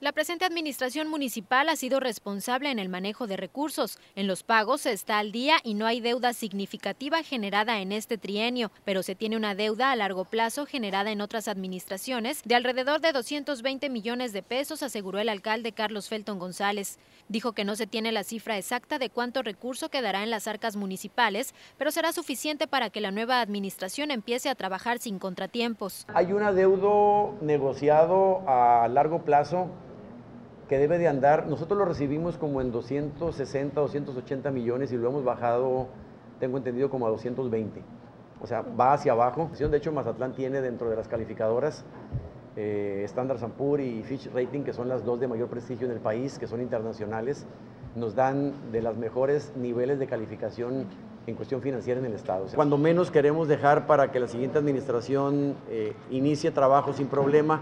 La presente administración municipal ha sido responsable en el manejo de recursos. En los pagos se está al día y no hay deuda significativa generada en este trienio, pero se tiene una deuda a largo plazo generada en otras administraciones de alrededor de 220 millones de pesos, aseguró el alcalde Carlos Felton González. Dijo que no se tiene la cifra exacta de cuánto recurso quedará en las arcas municipales, pero será suficiente para que la nueva administración empiece a trabajar sin contratiempos. Hay un adeudo negociado a largo plazo que debe de andar, nosotros lo recibimos como en 260, 280 millones y lo hemos bajado, tengo entendido, como a 220. O sea, va hacia abajo. De hecho, Mazatlán tiene dentro de las calificadoras eh, Standard Poor's y Fitch Rating, que son las dos de mayor prestigio en el país, que son internacionales, nos dan de las mejores niveles de calificación en cuestión financiera en el Estado. cuando menos queremos dejar para que la siguiente administración eh, inicie trabajo sin problema,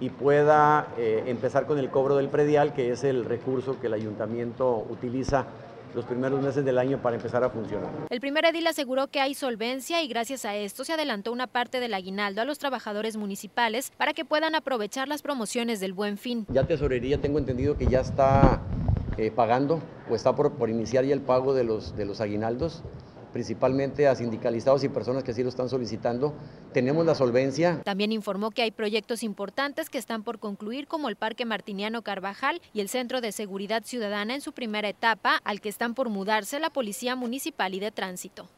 y pueda eh, empezar con el cobro del predial, que es el recurso que el ayuntamiento utiliza los primeros meses del año para empezar a funcionar. El primer edil aseguró que hay solvencia y gracias a esto se adelantó una parte del aguinaldo a los trabajadores municipales para que puedan aprovechar las promociones del buen fin. Ya tesorería tengo entendido que ya está eh, pagando o está por, por, iniciar ya el pago de los, de los aguinaldos principalmente a sindicalizados y personas que así lo están solicitando. Tenemos la solvencia. También informó que hay proyectos importantes que están por concluir como el Parque Martiniano Carvajal y el Centro de Seguridad Ciudadana en su primera etapa, al que están por mudarse la Policía Municipal y de Tránsito.